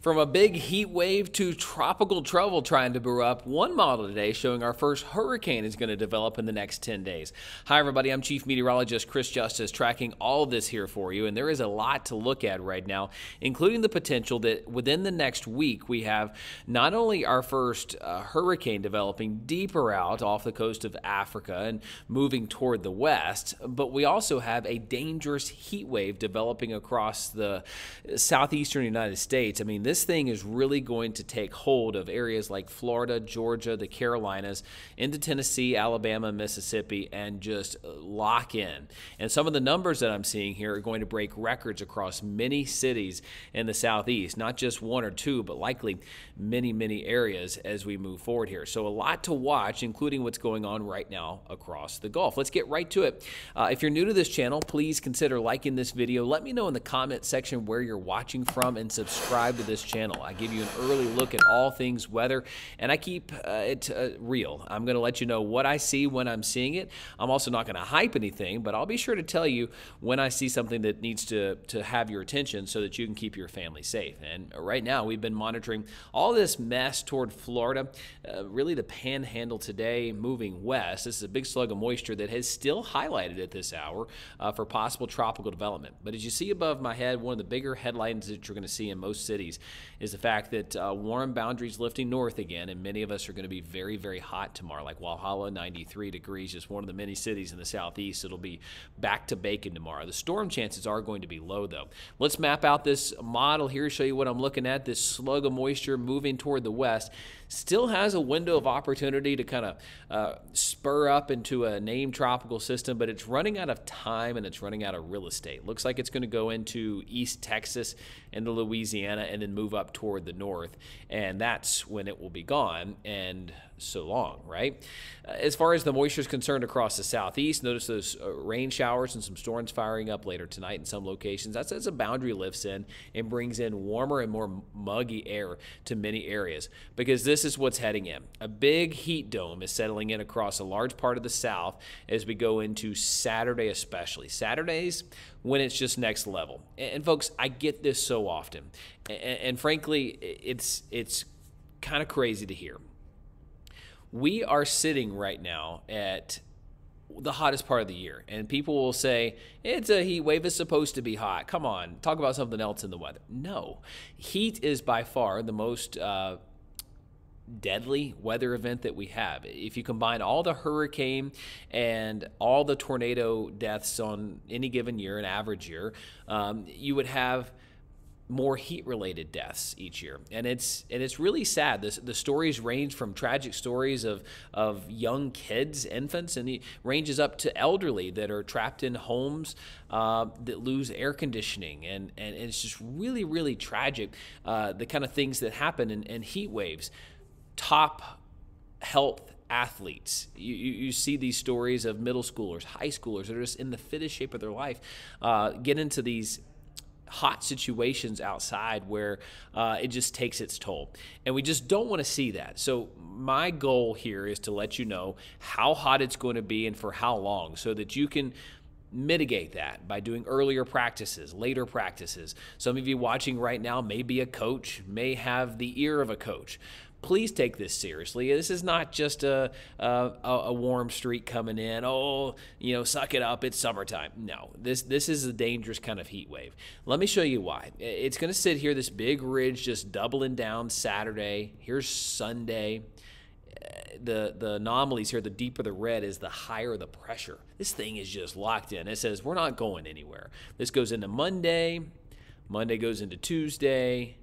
From a big heat wave to tropical trouble trying to brew up, one model today showing our first hurricane is going to develop in the next 10 days. Hi, everybody. I'm Chief Meteorologist Chris Justus tracking all this here for you. And there is a lot to look at right now, including the potential that within the next week we have not only our first uh, hurricane developing deeper out off the coast of Africa and moving toward the west, but we also have a dangerous heat wave developing across the southeastern United States. I mean, this thing is really going to take hold of areas like Florida, Georgia, the Carolinas, into Tennessee, Alabama, Mississippi, and just lock in. And some of the numbers that I'm seeing here are going to break records across many cities in the southeast, not just one or two, but likely many, many areas as we move forward here. So, a lot to watch, including what's going on right now across the Gulf. Let's get right to it. Uh, if you're new to this channel, please consider liking this video. Let me know in the comment section where you're watching from and subscribe to this this channel. I give you an early look at all things weather, and I keep uh, it uh, real. I'm going to let you know what I see when I'm seeing it. I'm also not going to hype anything, but I'll be sure to tell you when I see something that needs to, to have your attention so that you can keep your family safe. And right now, we've been monitoring all this mess toward Florida, uh, really the panhandle today moving west. This is a big slug of moisture that has still highlighted at this hour uh, for possible tropical development. But as you see above my head, one of the bigger headlines that you're going to see in most cities is the fact that uh, warm boundaries lifting north again, and many of us are going to be very, very hot tomorrow. Like Walhalla, 93 degrees, just one of the many cities in the southeast. It'll be back to bacon tomorrow. The storm chances are going to be low, though. Let's map out this model here, show you what I'm looking at. This slug of moisture moving toward the west still has a window of opportunity to kind of uh, spur up into a named tropical system, but it's running out of time and it's running out of real estate. Looks like it's going to go into East Texas, and into Louisiana, and then move up toward the north. And that's when it will be gone. And so long, right? Uh, as far as the moisture is concerned across the southeast, notice those uh, rain showers and some storms firing up later tonight in some locations. That's as a boundary lifts in and brings in warmer and more muggy air to many areas because this is what's heading in. A big heat dome is settling in across a large part of the south as we go into Saturday, especially. Saturdays, when it's just next level. And, folks, I get this so often. And, and frankly, it's it's kind of crazy to hear we are sitting right now at the hottest part of the year. And people will say, it's a heat wave, it's supposed to be hot. Come on, talk about something else in the weather. No, heat is by far the most uh, deadly weather event that we have. If you combine all the hurricane and all the tornado deaths on any given year, an average year, um, you would have more heat related deaths each year. And it's and it's really sad. This, the stories range from tragic stories of of young kids infants and it ranges up to elderly that are trapped in homes uh, that lose air conditioning. And and it's just really really tragic uh, the kind of things that happen in, in heat waves. Top health athletes. You, you, you, see these stories of middle schoolers, high schoolers that are just in the fittest shape of their life, uh, get into these hot situations outside where uh, it just takes its toll. And we just don't want to see that. So, my goal here is to let you know how hot it's going to be and for how long so that you can mitigate that by doing earlier practices, later practices. Some of you watching right now may be a coach, may have the ear of a coach please take this seriously. This is not just a, a, a warm streak coming in. Oh, you know, suck it up. It's summertime. No, this this is a dangerous kind of heat wave. Let me show you why. It's going to sit here, this big ridge just doubling down Saturday. Here's Sunday. The the anomalies here, the deeper the red is, the higher the pressure. This thing is just locked in. It says we're not going anywhere. This goes into Monday. Monday goes into Tuesday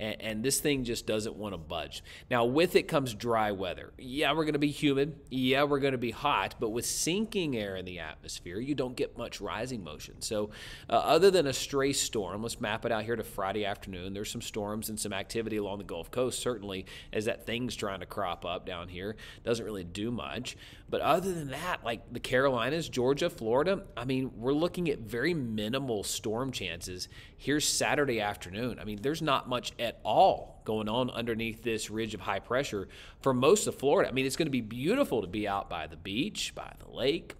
and, and this thing just doesn't want to budge. Now, with it comes dry weather. Yeah, we're going to be humid. Yeah, we're going to be hot, but with sinking air in the atmosphere, you don't get much rising motion. So, uh, other than a stray storm, let's map it out here to Friday afternoon. There's some storms and some activity along the Gulf Coast, certainly, as that thing's trying to crop up down here. Doesn't really do much. But other than that, like the Carolinas, Georgia, Florida, I mean, we're looking at very minimal storm chances. Here's Saturday afternoon. I mean, there's not much at all going on underneath this ridge of high pressure for most of Florida. I mean, it's going to be beautiful to be out by the beach, by the lake,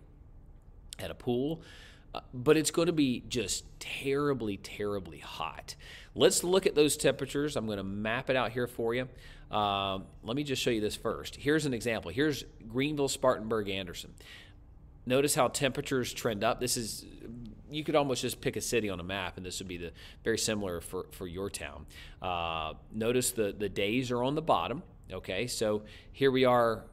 at a pool. uh, but it's going to be just terribly, terribly hot. Let's look at those temperatures. I'm going to map it out here for you. Uh, let me just show you this first. Here's an example. Here's Greenville, Spartanburg, Anderson. Notice how temperatures trend up. This is you could almost just pick a city on a map, and this would be the very similar for, for your town. Uh, notice the the days are on the bottom. Okay, so here we are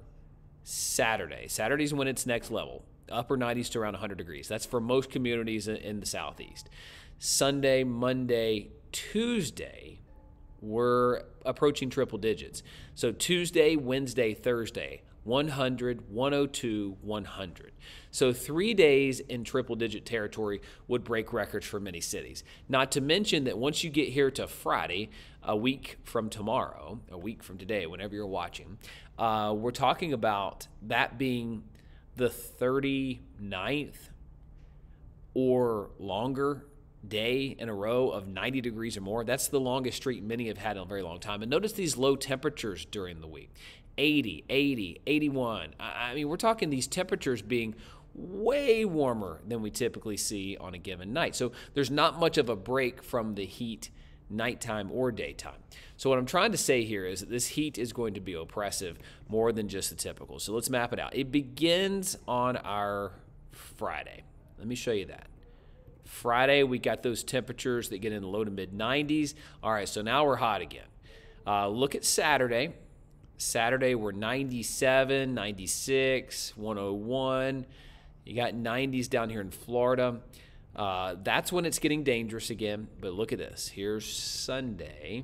Saturday. Saturday's when it's next level, upper 90s to around 100 degrees. That's for most communities in, in the southeast. Sunday, Monday, Tuesday, we're approaching triple digits. So Tuesday, Wednesday, Thursday, 100, 102, 100. So three days in triple digit territory would break records for many cities. Not to mention that once you get here to Friday, a week from tomorrow, a week from today, whenever you're watching, uh, we're talking about that being the 39th or longer day in a row of 90 degrees or more. That's the longest streak many have had in a very long time. And notice these low temperatures during the week 80, 80, 81. I mean, we're talking these temperatures being way warmer than we typically see on a given night. So there's not much of a break from the heat nighttime or daytime. So what I'm trying to say here is that this heat is going to be oppressive more than just the typical. So let's map it out. It begins on our Friday. Let me show you that. Friday, we got those temperatures that get in the low to mid 90s. All right, so now we're hot again. Uh, look at Saturday. Saturday, we're 97, 96, 101. You got 90s down here in Florida. Uh, that's when it's getting dangerous again. But look at this. Here's Sunday.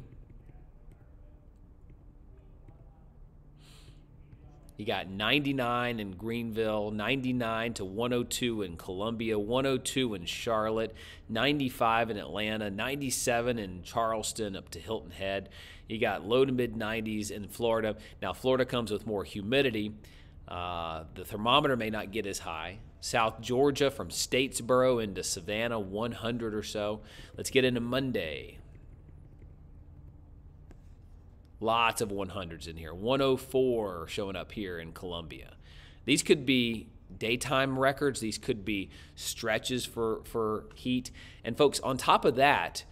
You got 99 in Greenville, 99 to 102 in Columbia, 102 in Charlotte, 95 in Atlanta, 97 in Charleston up to Hilton Head. You got low to mid 90s in Florida. Now, Florida comes with more humidity. Uh, the thermometer may not get as high. South Georgia from Statesboro into Savannah, 100 or so. Let's get into Monday. Lots of 100s in here. 104 showing up here in Columbia. These could be daytime records. These could be stretches for, for heat. And folks, on top of that,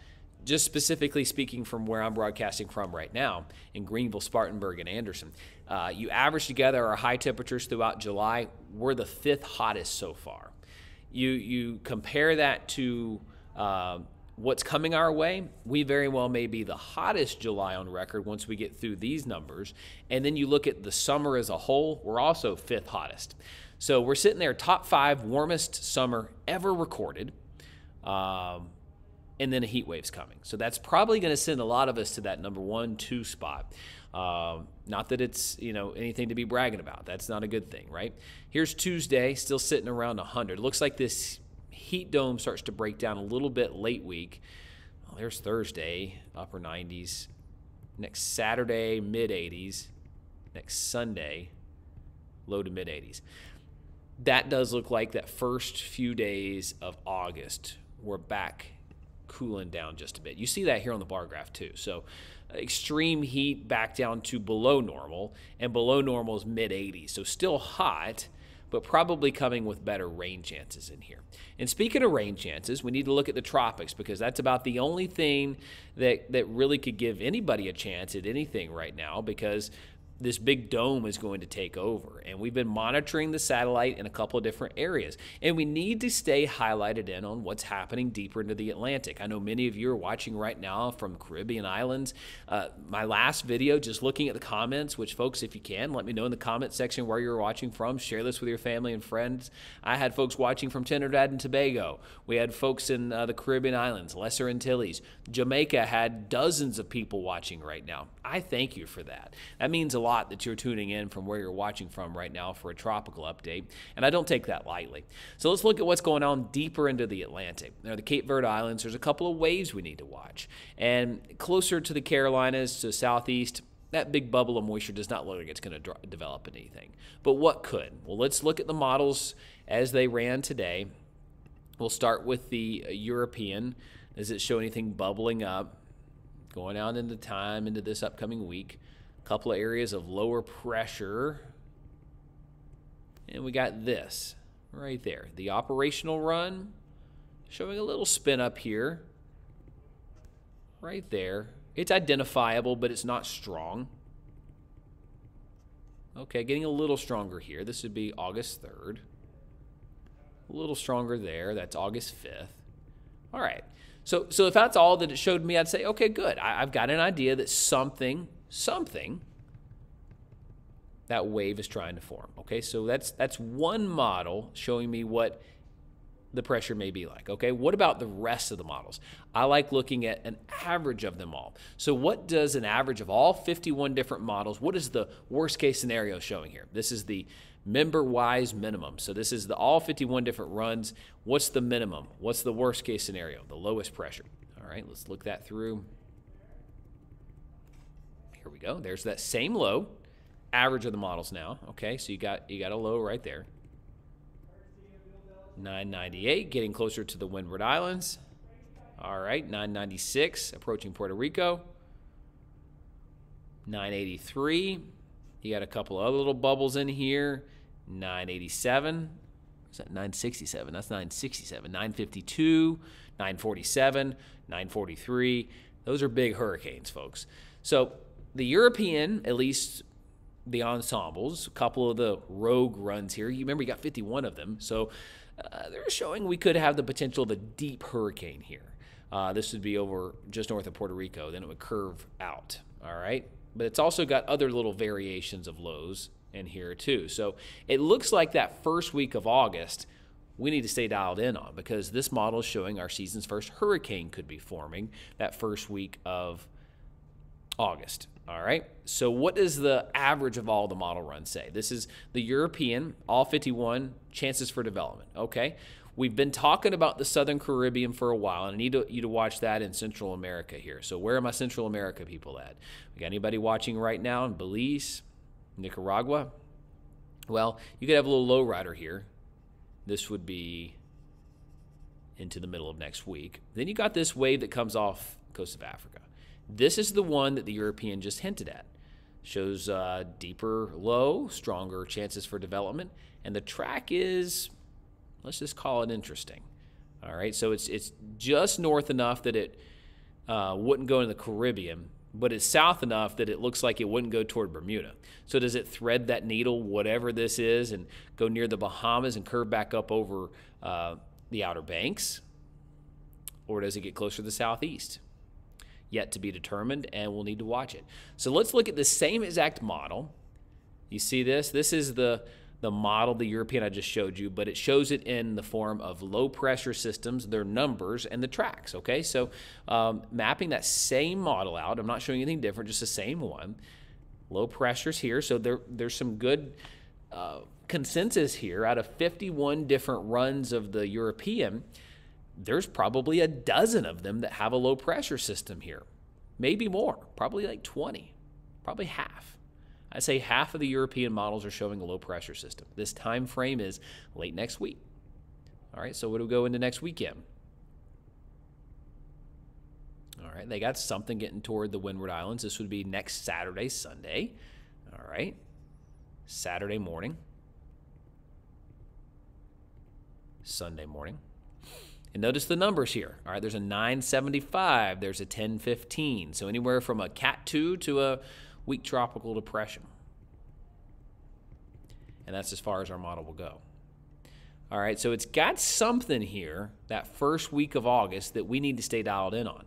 just specifically speaking from where I'm broadcasting from right now in Greenville, Spartanburg, and Anderson, uh, you average together our high temperatures throughout July. We're the fifth hottest so far. You you compare that to uh, what's coming our way. We very well may be the hottest July on record once we get through these numbers. And then you look at the summer as a whole. We're also fifth hottest. So we're sitting there top five warmest summer ever recorded. Um, and then a heat wave's coming. So that's probably going to send a lot of us to that number one, two spot. Uh, not that it's you know anything to be bragging about. That's not a good thing, right? Here's Tuesday, still sitting around 100. Looks like this heat dome starts to break down a little bit late week. Well, there's Thursday, upper 90s. Next Saturday, mid 80s. Next Sunday, low to mid 80s. That does look like that first few days of August. We're back cooling down just a bit. You see that here on the bar graph too. So extreme heat back down to below normal, and below normal is mid 80s. So still hot, but probably coming with better rain chances in here. And speaking of rain chances, we need to look at the tropics because that's about the only thing that, that really could give anybody a chance at anything right now because this big dome is going to take over. And we've been monitoring the satellite in a couple of different areas. And we need to stay highlighted in on what's happening deeper into the Atlantic. I know many of you are watching right now from Caribbean islands. Uh, my last video, just looking at the comments, which folks, if you can, let me know in the comment section where you're watching from. Share this with your family and friends. I had folks watching from Trinidad and Tobago. We had folks in uh, the Caribbean islands, Lesser Antilles. Jamaica had dozens of people watching right now. I thank you for that. That means a lot lot that you're tuning in from where you're watching from right now for a tropical update, and I don't take that lightly. So let's look at what's going on deeper into the Atlantic. Now, the Cape Verde Islands, there's a couple of waves we need to watch, and closer to the Carolinas, to southeast, that big bubble of moisture does not look like it's going to develop anything. But what could? Well, let's look at the models as they ran today. We'll start with the uh, European. Does it show anything bubbling up? Going out into time into this upcoming week couple of areas of lower pressure. And we got this right there the operational run showing a little spin up here. Right there. It's identifiable, but it's not strong. Okay, getting a little stronger here. This would be August 3rd. A little stronger there. That's August 5th. All right. So, so if that's all that it showed me, I'd say, okay, good. I, have got an idea that something, something, that wave is trying to form. Okay, so that's that's one model showing me what the pressure may be like. Okay, what about the rest of the models? I like looking at an average of them all. So, what does an average of all 51 different models, what is the worst case scenario showing here? This is the member wise minimum. So, this is the all 51 different runs. What's the minimum? What's the worst case scenario? The lowest pressure. All right, let's look that through. Here we go. There's that same low, average of the models now. Okay, so you got you got a low right there. 998, getting closer to the Windward Islands. All right, 996, approaching Puerto Rico. 983, you got a couple other little bubbles in here. 987, is that 967? That's 967. 952, 947, 943. Those are big hurricanes, folks. So the European, at least the ensembles, a couple of the rogue runs here. You remember you got 51 of them. So uh, they're showing we could have the potential of a deep hurricane here. Uh, this would be over just north of Puerto Rico. Then it would curve out. All right. But it's also got other little variations of lows in here too. So it looks like that first week of August we need to stay dialed in on because this model is showing our season's first hurricane could be forming that first week of August. All right. So, what does the average of all the model runs say? This is the European, all 51 chances for development. Okay. We've been talking about the Southern Caribbean for a while, and I need to, you to watch that in Central America here. So, where are my Central America people at? We got anybody watching right now in Belize, Nicaragua? Well, you could have a little low rider here. This would be into the middle of next week. Then you got this wave that comes off coast of Africa. This is the one that the European just hinted at. Shows uh, deeper low, stronger chances for development, and the track is, let's just call it interesting. All right, so it's it's just north enough that it uh, wouldn't go in the Caribbean, but it's south enough that it looks like it wouldn't go toward Bermuda. So does it thread that needle, whatever this is, and go near the Bahamas and curve back up over uh, the Outer Banks, or does it get closer to the southeast? yet to be determined, and we'll need to watch it. So let's look at the same exact model. You see this? This is the the model, the European I just showed you, but it shows it in the form of low pressure systems, their numbers, and the tracks. Okay, so um, mapping that same model out, I'm not showing anything different, just the same one. Low pressures here, so there, there's some good uh, consensus here out of 51 different runs of the European there's probably a dozen of them that have a low pressure system here. Maybe more, probably like 20, probably half. I say half of the European models are showing a low pressure system. This time frame is late next week. All right, so what do we go into next weekend? All right, they got something getting toward the Windward Islands. This would be next Saturday, Sunday. All right, Saturday morning, Sunday morning. And notice the numbers here. All right, there's a 975, there's a 1015. So anywhere from a Cat 2 to a weak tropical depression. And that's as far as our model will go. All right, so it's got something here that first week of August that we need to stay dialed in on.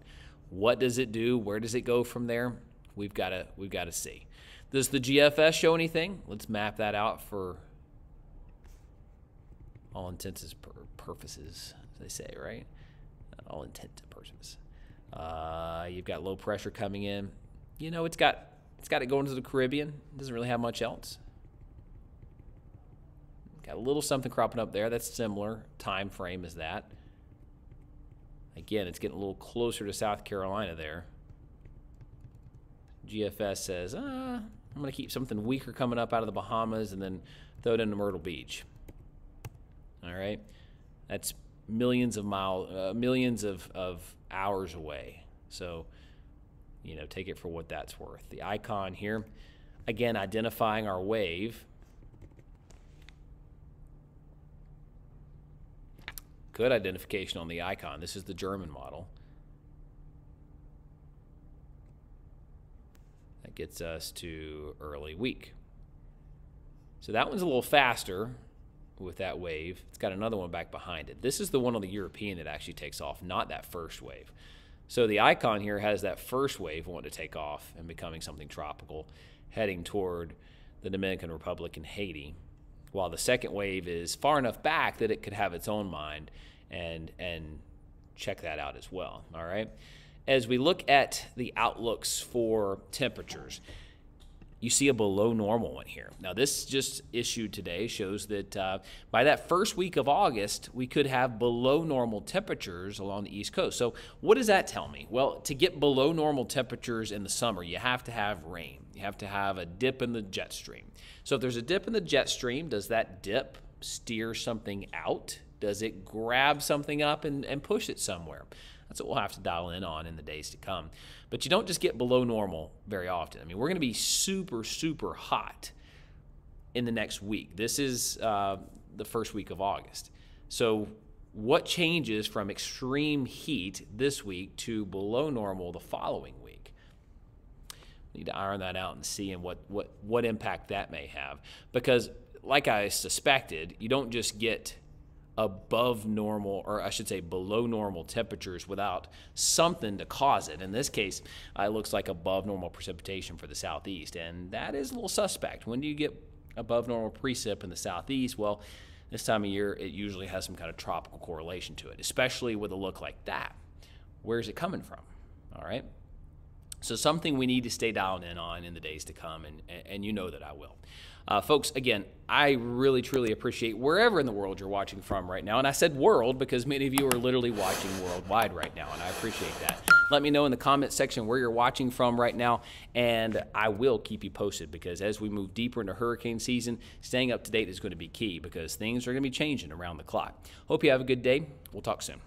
What does it do? Where does it go from there? We've got to we've got to see. Does the GFS show anything? Let's map that out for all intents and purposes they say, right? All intent purposes. Uh, you've got low pressure coming in. You know, it's got it's got it going to the Caribbean. It doesn't really have much else. Got a little something cropping up there. That's similar time frame as that. Again, it's getting a little closer to South Carolina there. GFS says, uh, I'm going to keep something weaker coming up out of the Bahamas and then throw it into Myrtle Beach. All right. That's millions of miles, uh, millions of, of hours away. So, you know, take it for what that's worth. The icon here, again, identifying our wave. Good identification on the icon. This is the German model. That gets us to early week. So that one's a little faster with that wave. It's got another one back behind it. This is the one on the European that actually takes off, not that first wave. So the icon here has that first wave wanting to take off and becoming something tropical, heading toward the Dominican Republic and Haiti, while the second wave is far enough back that it could have its own mind and and check that out as well. All right. As we look at the outlooks for temperatures, you see a below normal one here. Now, this just issued today shows that uh, by that first week of August, we could have below normal temperatures along the East Coast. So, what does that tell me? Well, to get below normal temperatures in the summer, you have to have rain. You have to have a dip in the jet stream. So, if there's a dip in the jet stream, does that dip steer something out? Does it grab something up and, and push it somewhere? That's what we'll have to dial in on in the days to come. But you don't just get below normal very often. I mean, we're going to be super, super hot in the next week. This is uh, the first week of August. So, what changes from extreme heat this week to below normal the following week? We need to iron that out and see and what, what, what impact that may have. Because, like I suspected, you don't just get above normal, or I should say below normal temperatures without something to cause it. In this case, it looks like above normal precipitation for the southeast, and that is a little suspect. When do you get above normal precip in the southeast? Well, this time of year, it usually has some kind of tropical correlation to it, especially with a look like that. Where's it coming from? All right. So, something we need to stay dialed in on in the days to come, and, and you know that I will. Uh, folks, again, I really truly appreciate wherever in the world you're watching from right now. And I said world because many of you are literally watching worldwide right now, and I appreciate that. Let me know in the comment section where you're watching from right now, and I will keep you posted because as we move deeper into hurricane season, staying up to date is going to be key because things are going to be changing around the clock. Hope you have a good day. We'll talk soon.